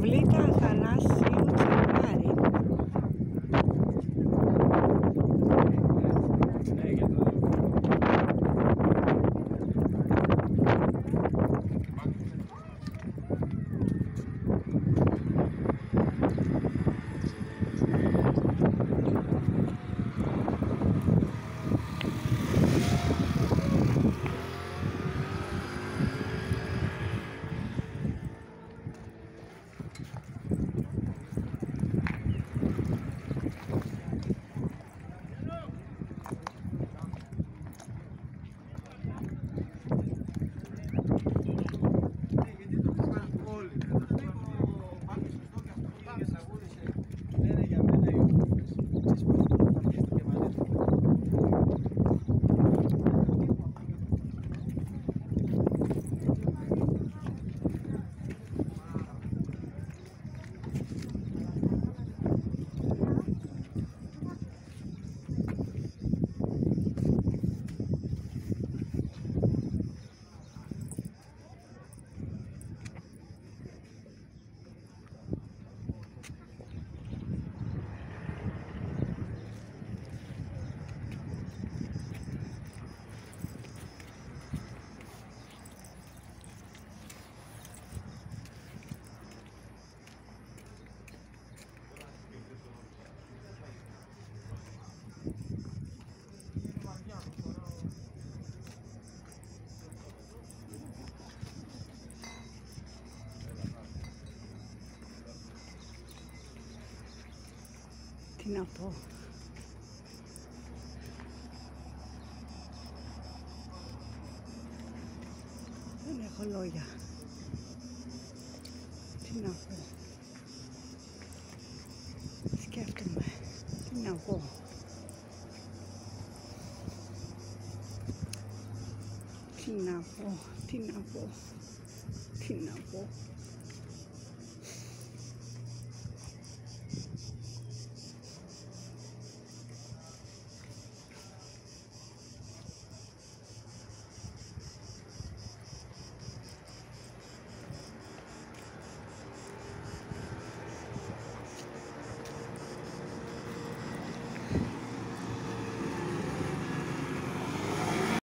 Pavlita Τι να πω. Δεν έχω λόγια. Τι να πω. Σκέφτομαι. Τι να πω. Τι να πω. Τι να πω. Τι να πω.